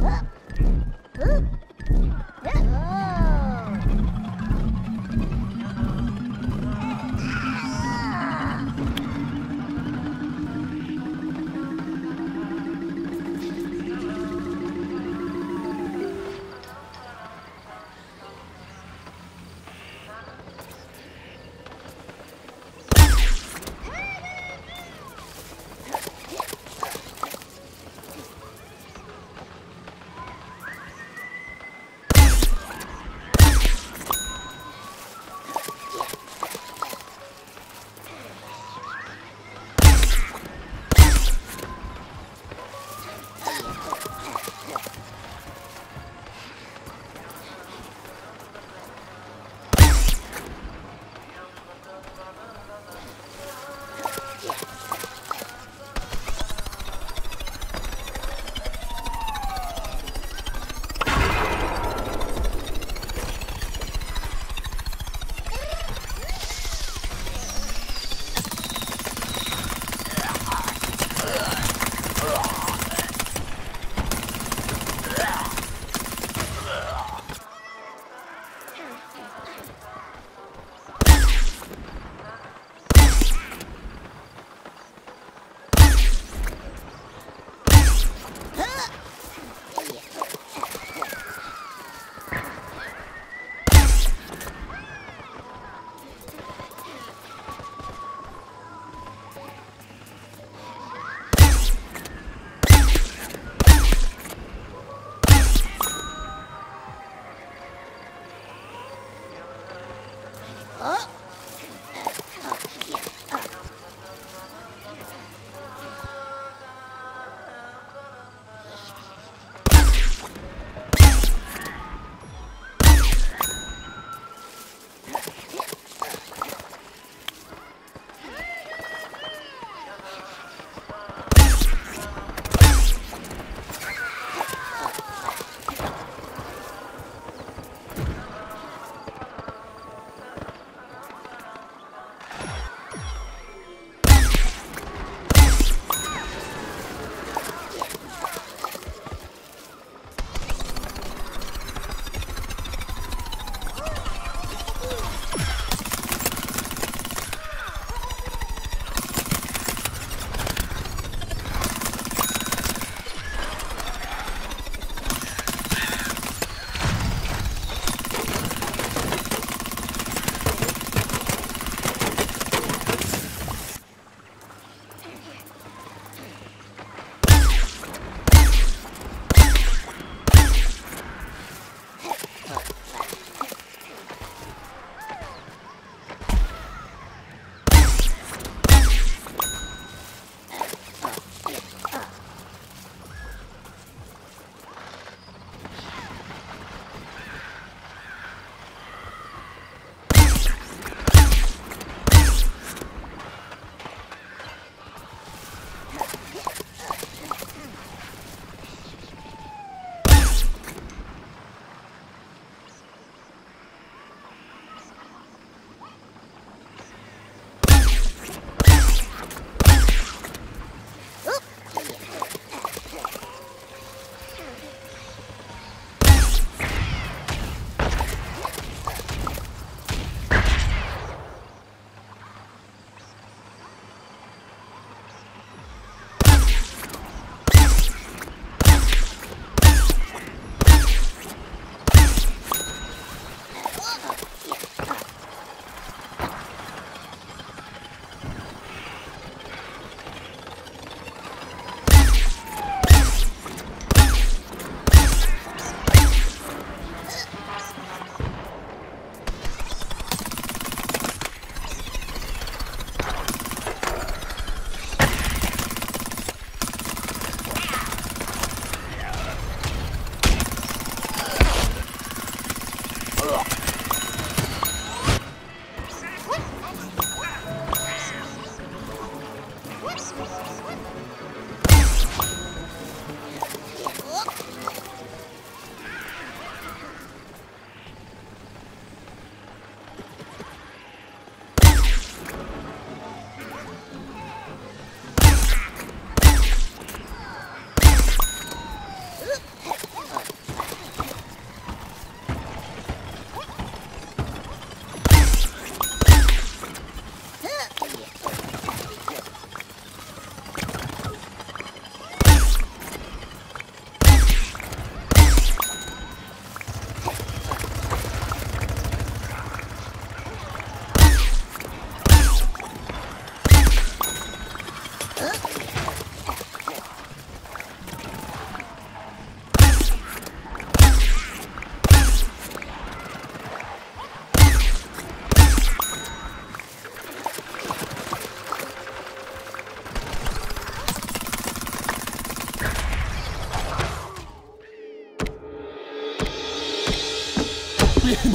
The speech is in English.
Huh?